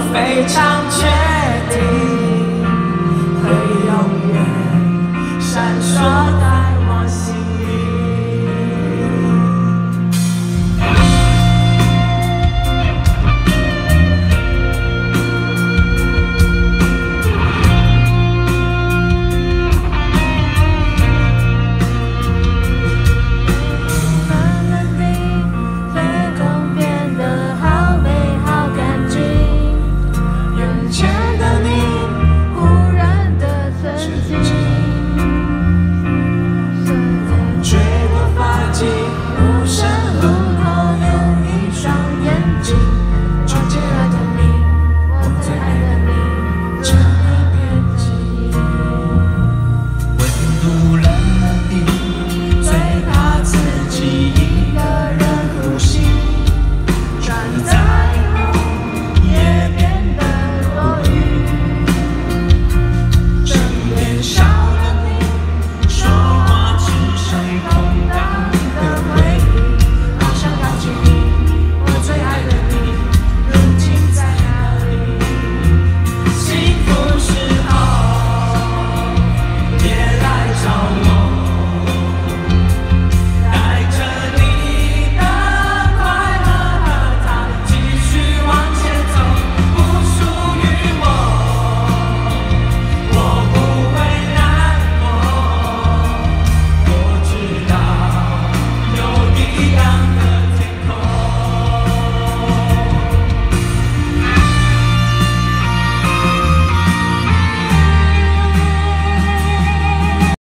我非常确定。